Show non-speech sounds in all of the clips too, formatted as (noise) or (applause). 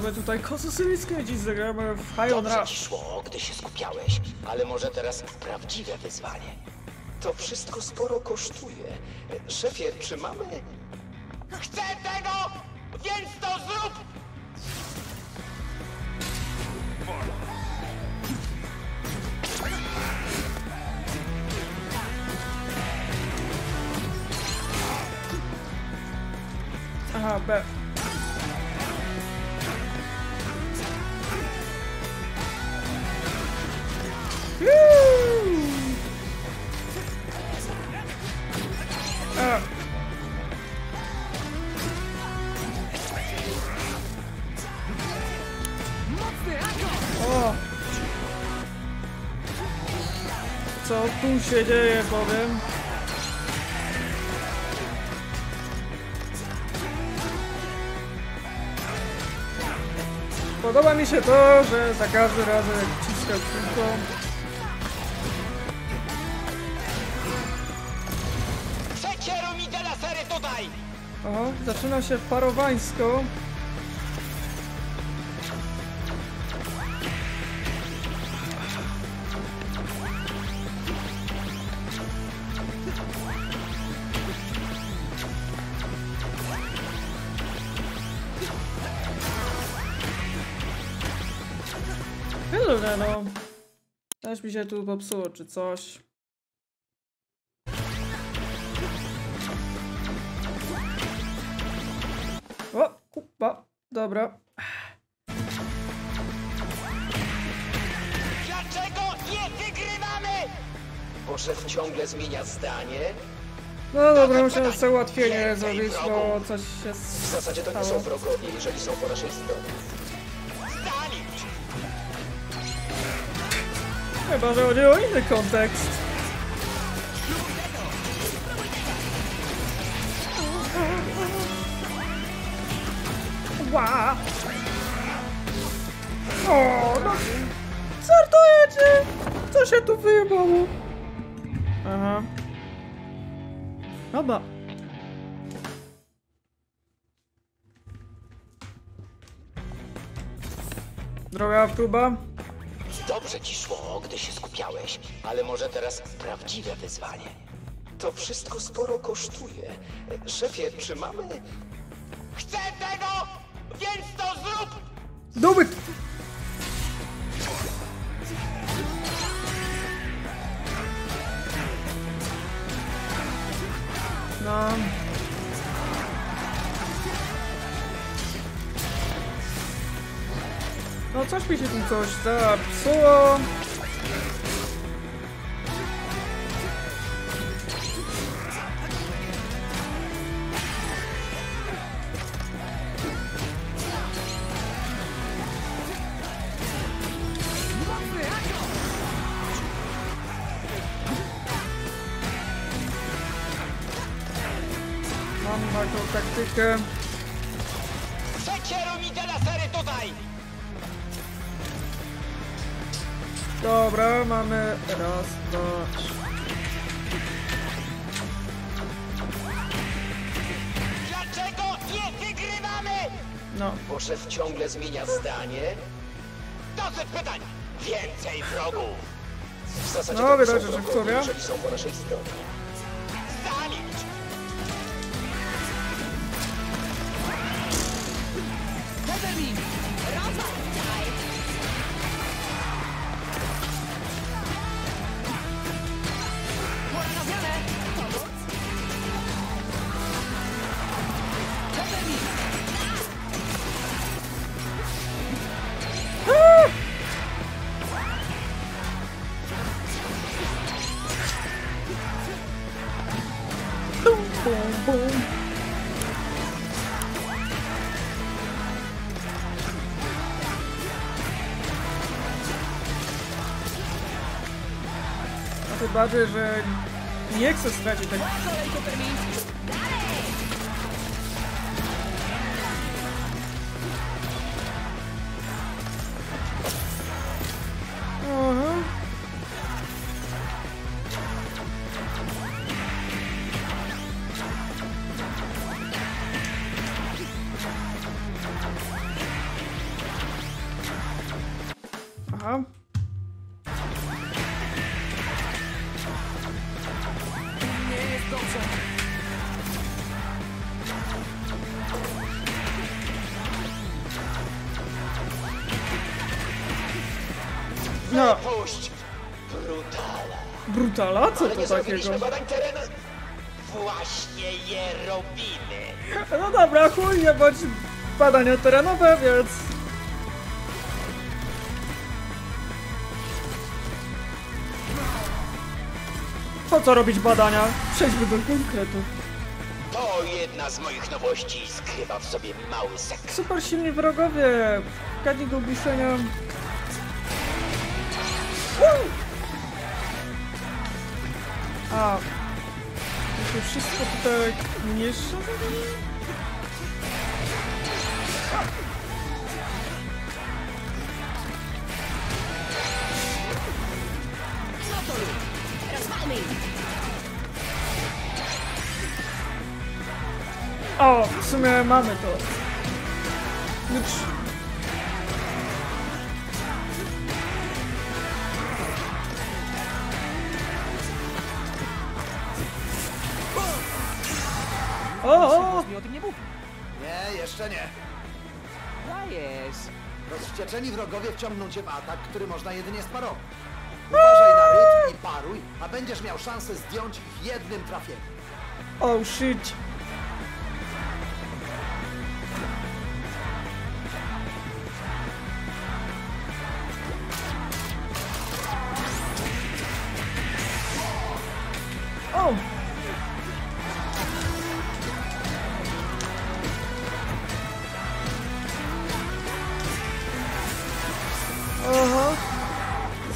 nowe tutaj kososylickie, dziś zagramy w High on Dobrze Rush. szło, gdy się skupiałeś, ale może teraz prawdziwe wyzwanie. To wszystko sporo kosztuje. Szefie, czy mamy... Chcę tego, więc to zrób! Aha, B. tu się dzieje, powiem? Podoba mi się to, że za każdym razem jak wciskam kółko Przecieru mi de lasery tutaj! Oho, zaczyna się parowańsko. Mi się tu popsuło, czy coś. O, kupa. Dobra. Dlaczego nie wygrywamy? Szef ciągle zmienia zdanie? No dobra, muszę sobie ułatwienie zrobić, bo coś się W zasadzie to nie są stało. wrogowie, jeżeli są po naszej stronie. Chyba, że chodzi o inny kontekst. Ła! O, no... Żartujecie! Co się tu wyjebało? Aha. Dobra. Droga próba. Dobrze ci szło, gdy się skupiałeś, ale może teraz prawdziwe wyzwanie. To wszystko sporo kosztuje. Szefie, czy mamy... Chcę tego, więc to zrób! Do coś mi się tu coś zepsuło. Mam taką taktykę. Dobra, mamy raz, dwa, trzy. Dlaczego nie wygrywamy? No. Bo szef ciągle zmienia zdanie? Dosyć pytań! Więcej wrogów! W zasadzie No, widać, są że jeżeli są po naszej stronie. A tym że nie chcę stracić tak... brutala? Co Ale to nie takiego? zrobiliśmy badań terenu. Właśnie je robimy. No dobra, chuj, nie bądź badania terenowe, więc... Po co robić badania? Przejdźmy do konkretów. To jedna z moich nowości skrywa w sobie mały sekret. Super silni wrogowie! Gadzi go ogłuszenia. Woo! A... To się wszystko tutaj miesza? O, w sumie mamy to. Lecz... Nie, jeszcze nie. Dajesz. Rozwścieczeni wrogowie wciągną cię w atak, który można jedynie sparować. Uważaj na rytm i paruj, a będziesz miał szansę zdjąć ich jednym trafieniem. Oh shit.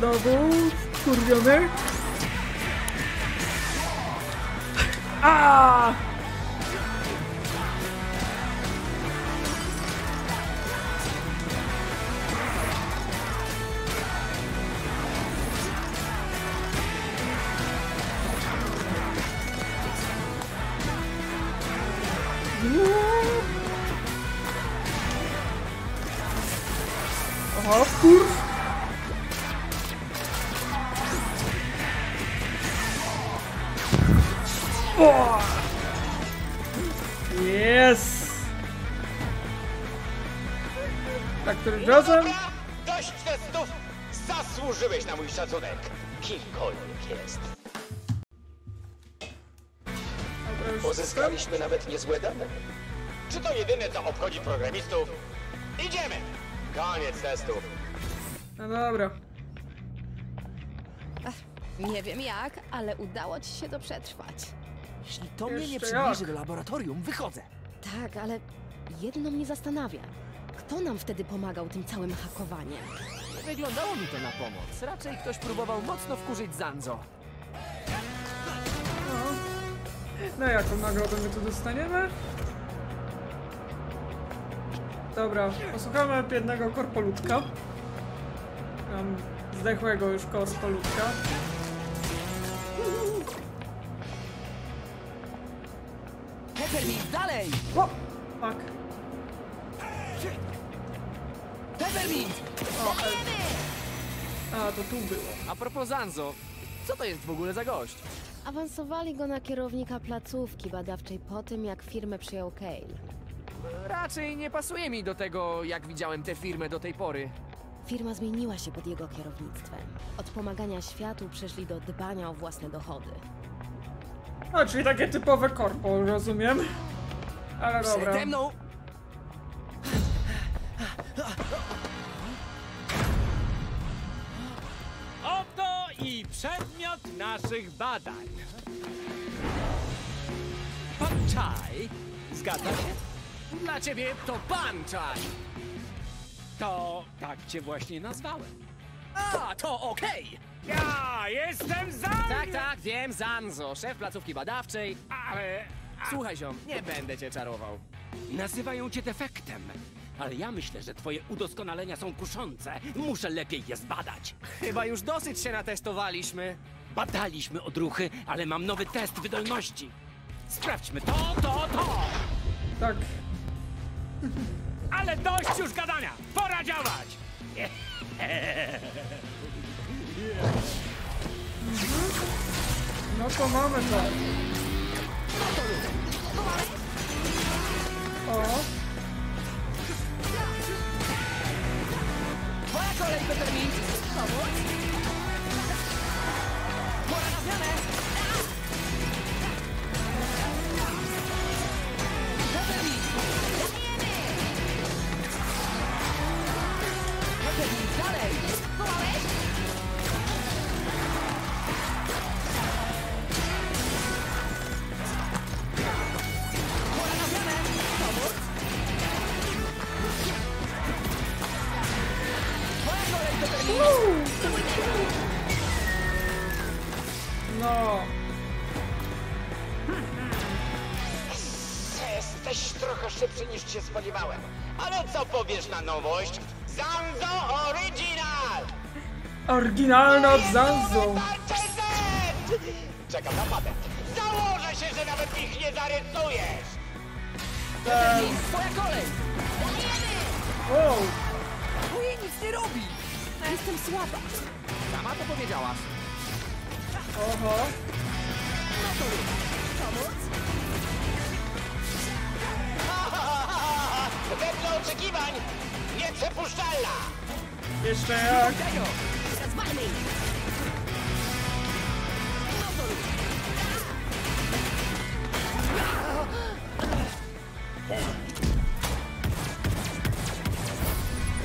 Znowu kurwiony. A! Aha, kurw! Razem? Dobra, dość testów. Zasłużyłeś na mój szacunek. Kimkolwiek jest. Dobra, już Pozyskaliśmy nawet niezłe dane. Czy to jedyne, co obchodzi programistów? Idziemy. Koniec testów. No dobra. Nie wiem jak, ale udało ci się to przetrwać. Jeśli to mnie nie Jeszcze przybliży jak? do laboratorium, wychodzę. Tak, ale jedno mnie zastanawia. Kto nam wtedy pomagał tym całym hakowaniem? Wyglądało mi to na pomoc. Raczej ktoś próbował mocno wkurzyć Zanzo. No jaką nagrodę my tu dostaniemy? Dobra, posłuchamy biednego korpolutka. Tam zdechłego już korpolutka. Peppermint, dalej! O! Fuck. Peppermint! O, e... A, to tu było. A propos Zanzo, co to jest w ogóle za gość? Awansowali go na kierownika placówki badawczej po tym, jak firmę przyjął Kale. Raczej nie pasuje mi do tego, jak widziałem tę firmę do tej pory. Firma zmieniła się pod jego kierownictwem. Od pomagania światu przeszli do dbania o własne dochody. A, czyli takie typowe korpo, rozumiem. Ale dobra. Przede mną! I przedmiot naszych badań. Pan Czaj, zgadza się? Dla ciebie to pan Czaj. To tak cię właśnie nazwałem. A, to okej! Ja jestem za... Tak, tak, wiem, Zanzo, szef placówki badawczej. Ale... Słuchaj, ziom, nie będę cię czarował. Nazywają cię defektem. Ale ja myślę, że twoje udoskonalenia są kuszące. Muszę lepiej je zbadać. Chyba już dosyć się natestowaliśmy. Badaliśmy odruchy, ale mam nowy test wydolności. Sprawdźmy to, to, to! Tak. Ale dość już gadania! Pora działać! No to mamy to. No. Jesteś trochę szybszy niż się spodziewałem. Ale co powiesz na nowość? Zanzo Original! Oryginalna od Zanzu. Tarczę Z! Czekam na patent. Założę się, że nawet ich nie zarysujesz! Peppermint, twoja kolej! Jestem słaba. Sama to powiedziałaś. Oho. (laughs) Wedle oczekiwań nieprzepuszczalna! Jeszcze jak. Rozwalmy ich.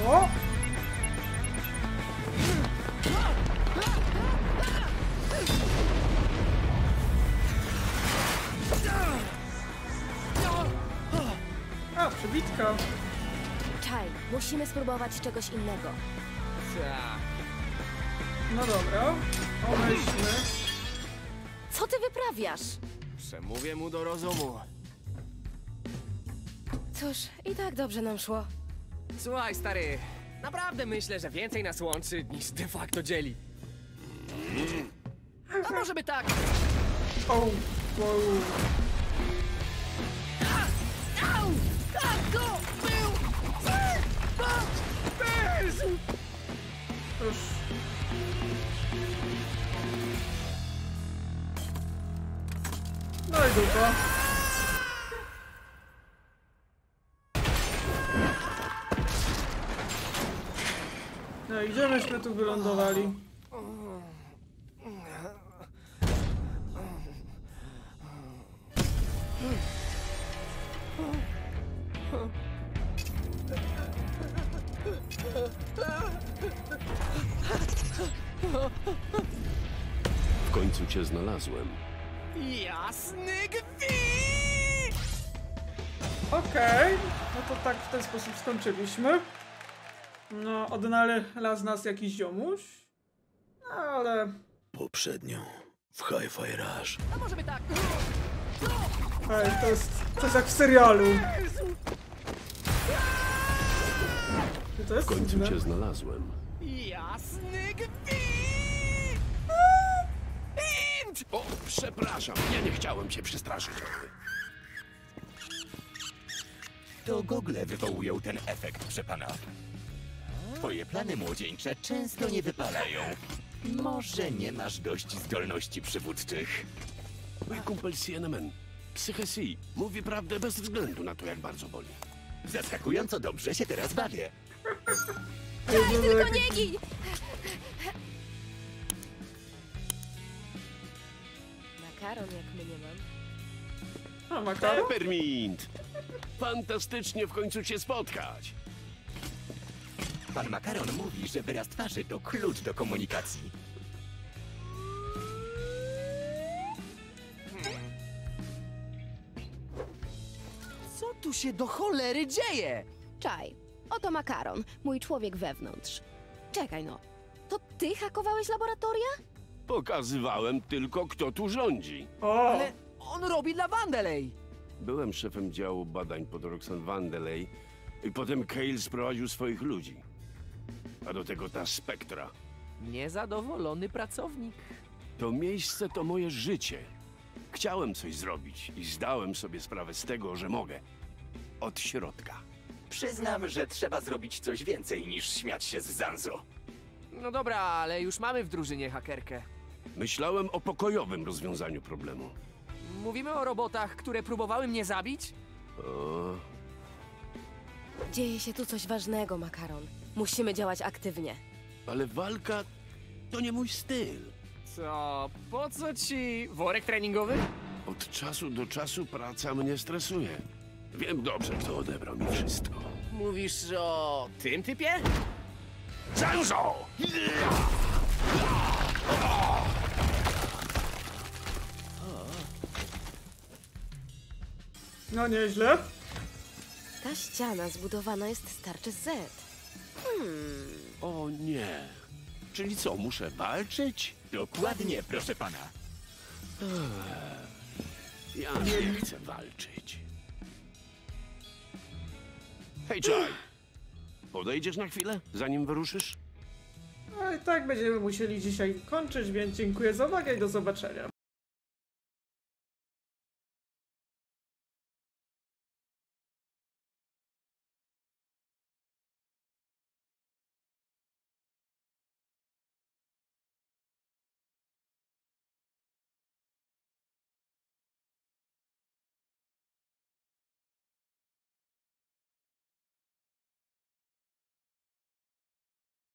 O! Musimy spróbować czegoś innego. Tak. No dobra. Pomyślmy. Co ty wyprawiasz? Przemówię mu do rozumu. Cóż, i tak dobrze nam szło. Słuchaj, stary. Naprawdę myślę, że więcej nas łączy niż de facto dzieli. A może by tak? O! Wow. Au! Tak to Już. No i dupa. No i tu wylądowali? Znalazłem. Jasny gwint! Okej, no to tak w ten sposób skończyliśmy. No, odnalazł nas jakiś ziomuś. No, ale... Poprzednio w Hi-Fi Rush. A może by tak? Ej, to jest... to jest jak w serialu. To jest W końcu dziwne? cię znalazłem. Jasny gwint! O, przepraszam, ja nie chciałem cię przestraszyć. To gogle wywołują ten efekt, proszę pana. Twoje plany młodzieńcze często nie wypalają. Może nie masz dość zdolności przywódczych. Mój kumpel CNN, Psychesi, mówi prawdę bez względu na to, jak bardzo boli. Zaskakująco dobrze się teraz bawię. Tylko nie gin! Makaron jak my nie mam. A, makaron? Peppermint! Fantastycznie w końcu cię spotkać. Pan Makaron mówi, że wyraz twarzy to klucz do komunikacji. Co tu się do cholery dzieje? Czaj, oto makaron, mój człowiek wewnątrz. Czekaj no, to ty hakowałeś laboratoria? Pokazywałem tylko, kto tu rządzi. O! Ale on robi dla Wandelej. Byłem szefem działu badań pod Roxanne Vandelay i potem Cale sprowadził swoich ludzi. A do tego ta spektra. Niezadowolony pracownik. To miejsce to moje życie. Chciałem coś zrobić i zdałem sobie sprawę z tego, że mogę. Od środka. Przyznam, że trzeba zrobić coś więcej niż śmiać się z Zanzo. No dobra, ale już mamy w drużynie hakerkę. Myślałem o pokojowym rozwiązaniu problemu. Mówimy o robotach, które próbowały mnie zabić? O, Dzieje się tu coś ważnego, Makaron. Musimy działać aktywnie. ale walka to nie mój styl. Co? Po co ci worek treningowy? Od czasu do czasu praca mnie stresuje. Wiem dobrze, kto odebrał mi wszystko. Mówisz o tym typie? Zanzo! No nieźle. Ta ściana zbudowana jest z tarczy Z. O nie. Czyli co, muszę walczyć? Dokładnie, proszę pana. Ja nie chcę walczyć. Hej, Czaj! Podejdziesz na chwilę, zanim wyruszysz? No i tak będziemy musieli dzisiaj kończyć, więc dziękuję za uwagę i do zobaczenia.